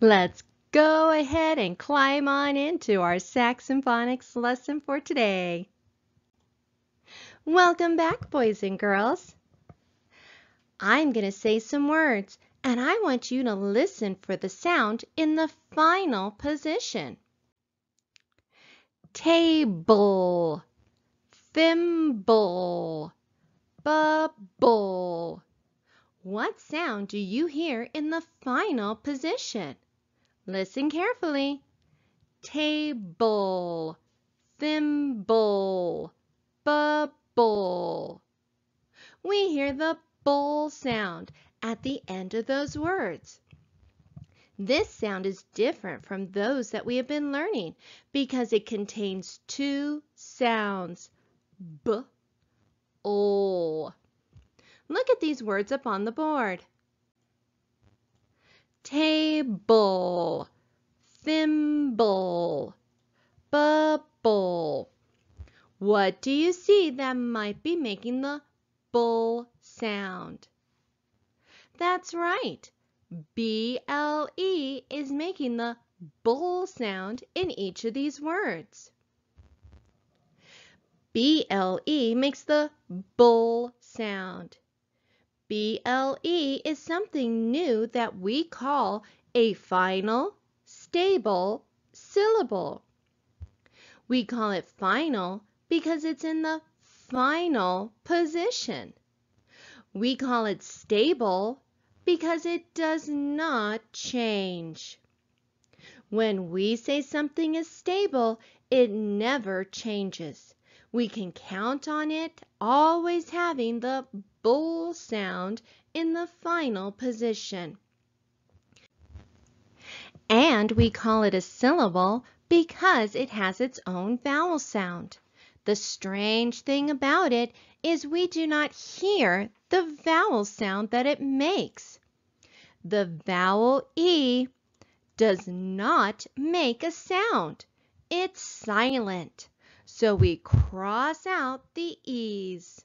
Let's go ahead and climb on into our Saxon Phonics lesson for today. Welcome back, boys and girls. I'm going to say some words, and I want you to listen for the sound in the final position. Table, thimble, bubble. What sound do you hear in the final position? Listen carefully. Table, thimble, bubble. We hear the bull sound at the end of those words. This sound is different from those that we have been learning because it contains two sounds, b, o. Look at these words up on the board. Table, thimble, bubble. What do you see that might be making the bull sound? That's right. B-L-E is making the bull sound in each of these words. B-L-E makes the bull sound. BLE is something new that we call a final, stable syllable. We call it final because it's in the final position. We call it stable because it does not change. When we say something is stable, it never changes. We can count on it always having the bull sound in the final position. And we call it a syllable because it has its own vowel sound. The strange thing about it is we do not hear the vowel sound that it makes. The vowel E does not make a sound. It's silent. So we cross out the E's.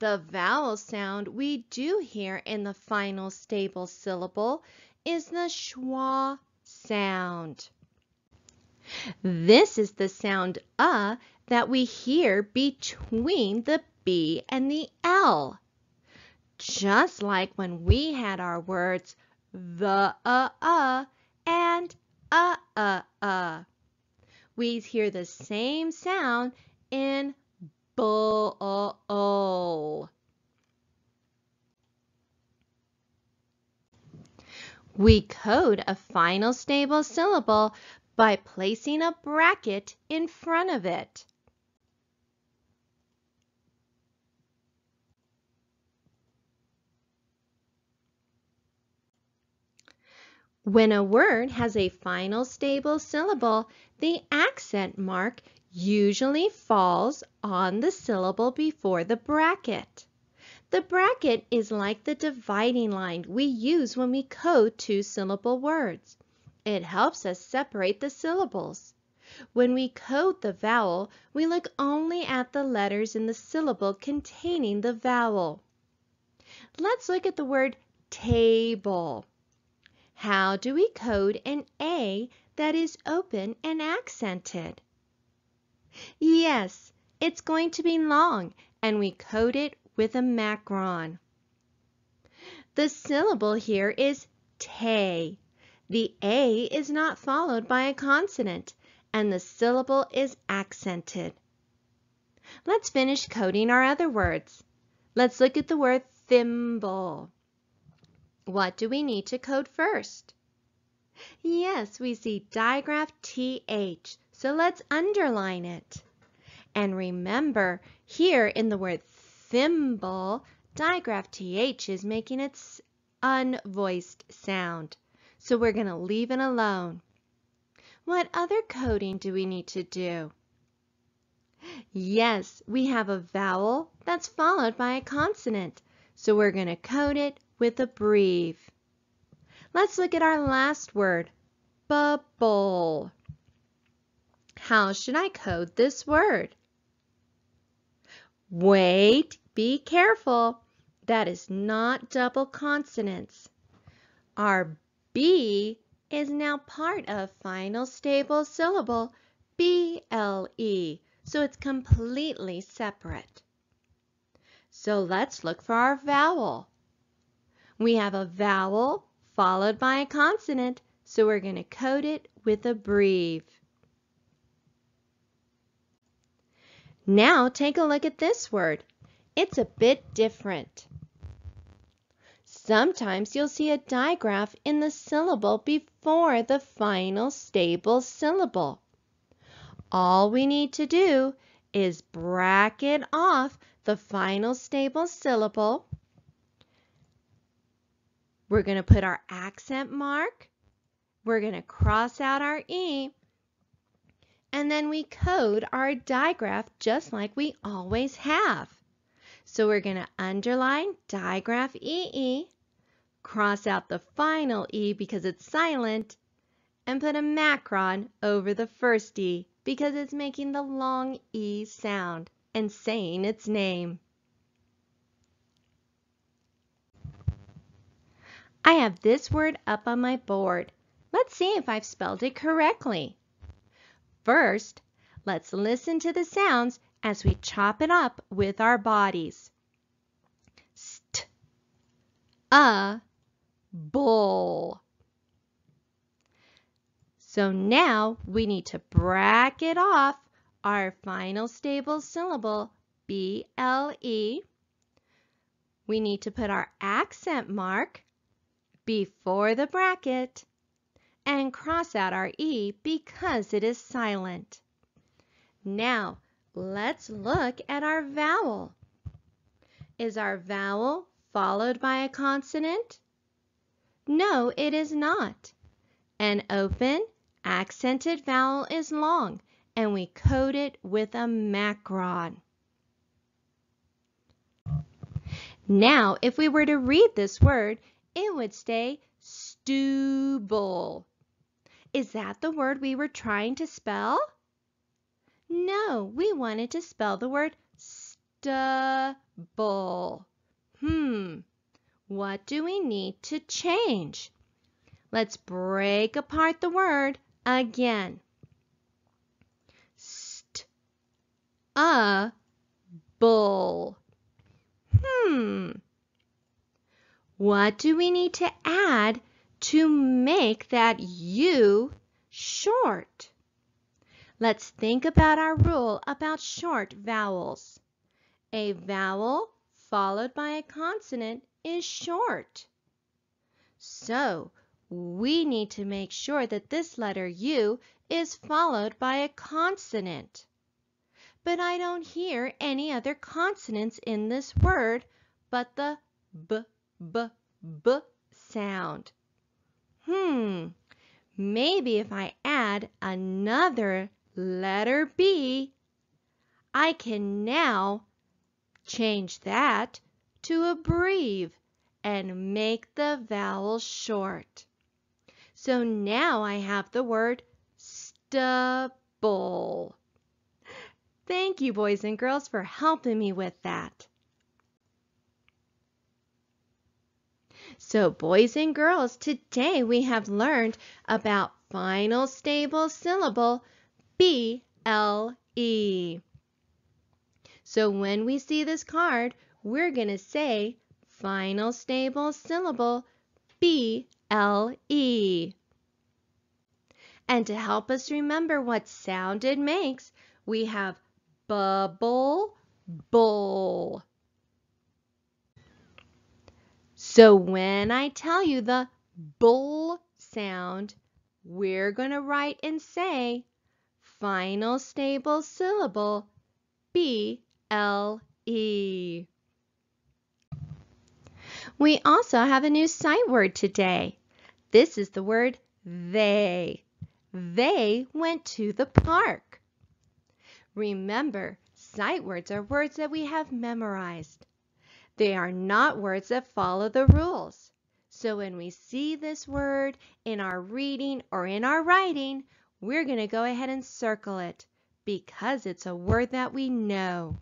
The vowel sound we do hear in the final stable syllable is the schwa sound. This is the sound uh that we hear between the B and the L. Just like when we had our words the uh uh and uh uh uh. We hear the same sound in bull. We code a final stable syllable by placing a bracket in front of it. When a word has a final stable syllable, the accent mark usually falls on the syllable before the bracket. The bracket is like the dividing line we use when we code two-syllable words. It helps us separate the syllables. When we code the vowel, we look only at the letters in the syllable containing the vowel. Let's look at the word table. How do we code an A that is open and accented? Yes, it's going to be long, and we code it with a macron. The syllable here is te. The A is not followed by a consonant, and the syllable is accented. Let's finish coding our other words. Let's look at the word thimble. What do we need to code first? Yes, we see digraph TH, so let's underline it. And remember, here in the word thimble, digraph TH is making its unvoiced sound. So we're going to leave it alone. What other coding do we need to do? Yes, we have a vowel that's followed by a consonant. So we're going to code it with a breve. Let's look at our last word, bubble. How should I code this word? Wait, be careful. That is not double consonants. Our B is now part of final stable syllable B-L-E, so it's completely separate. So let's look for our vowel. We have a vowel followed by a consonant, so we're going to code it with a breve. Now take a look at this word. It's a bit different. Sometimes you'll see a digraph in the syllable before the final stable syllable. All we need to do is bracket off the final stable syllable. We're going to put our accent mark. We're going to cross out our E. And then we code our digraph just like we always have. So we're going to underline digraph EE cross out the final E because it's silent, and put a macron over the first E because it's making the long E sound and saying its name. I have this word up on my board. Let's see if I've spelled it correctly. First, let's listen to the sounds as we chop it up with our bodies. St, a, bull. So now we need to bracket off our final stable syllable, B-L-E. We need to put our accent mark before the bracket and cross out our E because it is silent. Now, let's look at our vowel. Is our vowel followed by a consonant? No, it is not. An open, accented vowel is long, and we code it with a macron. Now, if we were to read this word, it would say stooble. Is that the word we were trying to spell? No, we wanted to spell the word stubble. Hmm, what do we need to change? Let's break apart the word again. St, a, bull. Hmm. What do we need to add to make that U short? Let's think about our rule about short vowels. A vowel followed by a consonant is short. So we need to make sure that this letter U is followed by a consonant. But I don't hear any other consonants in this word but the b, b, b sound. Hmm, maybe if I add another letter B, I can now change that to a breve and make the vowel short. So now I have the word stubble. Thank you, boys and girls, for helping me with that. So, boys and girls, today we have learned about final stable syllable B-L-E. So when we see this card, we're going to say final stable syllable B-L-E. And to help us remember what sound it makes, we have bubble, bull. So when I tell you the bull sound, we're going to write and say final stable syllable B L-E. We also have a new sight word today. This is the word they. They went to the park. Remember, sight words are words that we have memorized. They are not words that follow the rules. So when we see this word in our reading or in our writing, we're going to go ahead and circle it because it's a word that we know.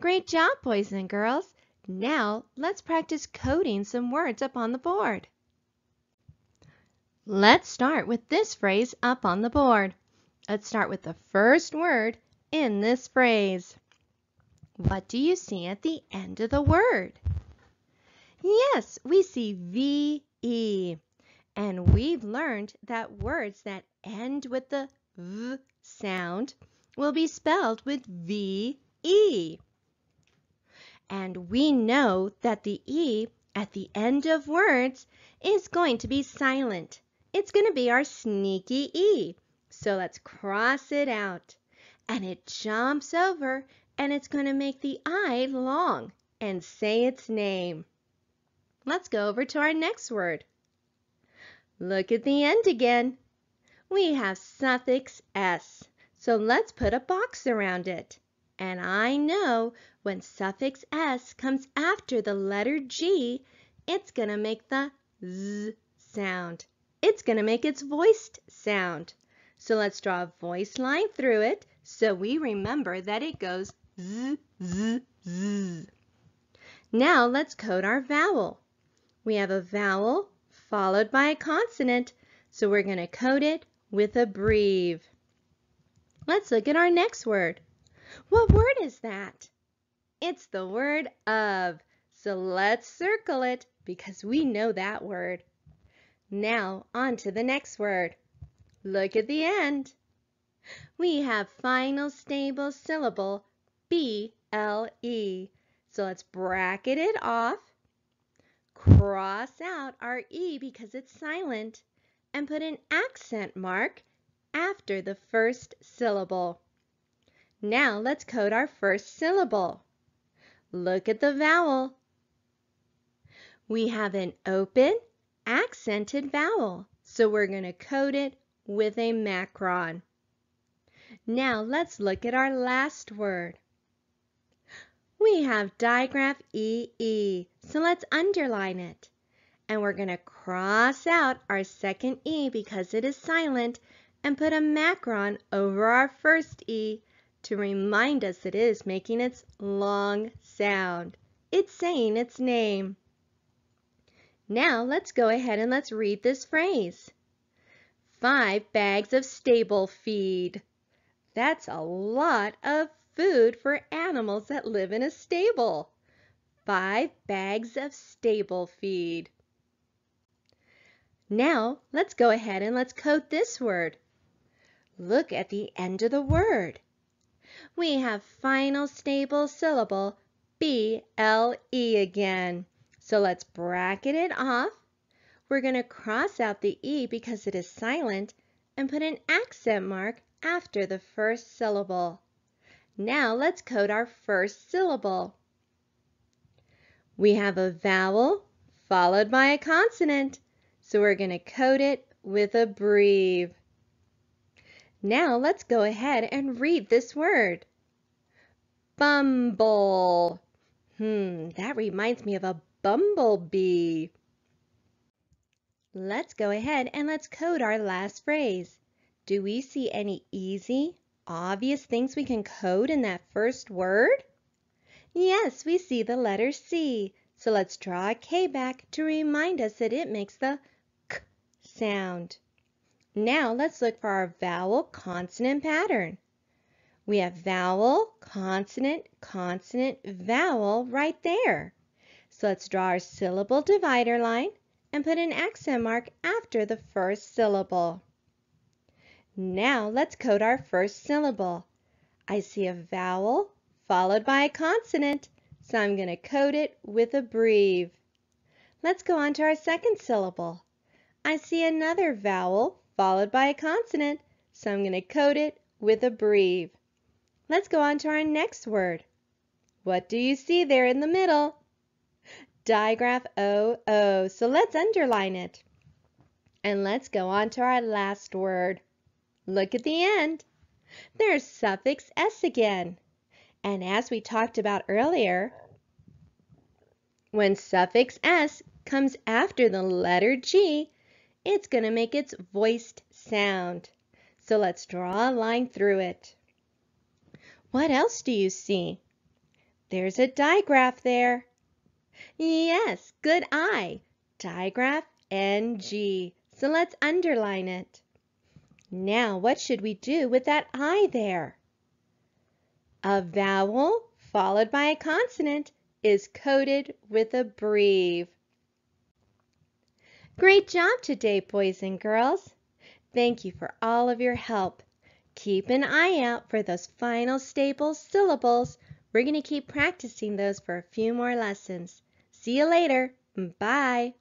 Great job, boys and girls. Now, let's practice coding some words up on the board. Let's start with this phrase up on the board. Let's start with the first word in this phrase. What do you see at the end of the word? Yes, we see V-E. And we've learned that words that end with the V sound will be spelled with V-E. And we know that the E at the end of words is going to be silent. It's going to be our sneaky E. So let's cross it out. And it jumps over and it's going to make the I long and say its name. Let's go over to our next word. Look at the end again. We have suffix S. So let's put a box around it. And I know when suffix s comes after the letter G, it's going to make the z sound. It's going to make its voiced sound. So let's draw a voice line through it so we remember that it goes z, z, z. Now let's code our vowel. We have a vowel followed by a consonant, so we're going to code it with a breve. Let's look at our next word. What word is that? It's the word of. So let's circle it because we know that word. Now on to the next word. Look at the end. We have final stable syllable B-L-E. So let's bracket it off, cross out our E because it's silent, and put an accent mark after the first syllable. Now let's code our first syllable. Look at the vowel. We have an open, accented vowel, so we're going to code it with a macron. Now let's look at our last word. We have digraph EE, so let's underline it. And we're going to cross out our second E because it is silent and put a macron over our first E to remind us it is making its long sound. It's saying its name. Now let's go ahead and let's read this phrase. Five bags of stable feed. That's a lot of food for animals that live in a stable. Five bags of stable feed. Now let's go ahead and let's code this word. Look at the end of the word we have final stable syllable B-L-E again. So let's bracket it off. We're going to cross out the E because it is silent and put an accent mark after the first syllable. Now let's code our first syllable. We have a vowel followed by a consonant, so we're going to code it with a breve. Now let's go ahead and read this word. Bumble. Hmm, that reminds me of a bumblebee. Let's go ahead and let's code our last phrase. Do we see any easy, obvious things we can code in that first word? Yes, we see the letter C. So let's draw a K back to remind us that it makes the K sound. Now let's look for our vowel consonant pattern. We have vowel, consonant, consonant, vowel right there. So let's draw our syllable divider line and put an accent mark after the first syllable. Now let's code our first syllable. I see a vowel followed by a consonant, so I'm going to code it with a breve. Let's go on to our second syllable. I see another vowel followed by a consonant, so I'm going to code it with a breve. Let's go on to our next word. What do you see there in the middle? Digraph OO, so let's underline it. And let's go on to our last word. Look at the end. There's suffix S again. And as we talked about earlier, when suffix S comes after the letter G, it's going to make its voiced sound. So let's draw a line through it. What else do you see? There's a digraph there. Yes, good eye. Digraph NG. So let's underline it. Now, what should we do with that I there? A vowel followed by a consonant is coded with a breve. Great job today, boys and girls. Thank you for all of your help. Keep an eye out for those final stable syllables. We're going to keep practicing those for a few more lessons. See you later. Bye.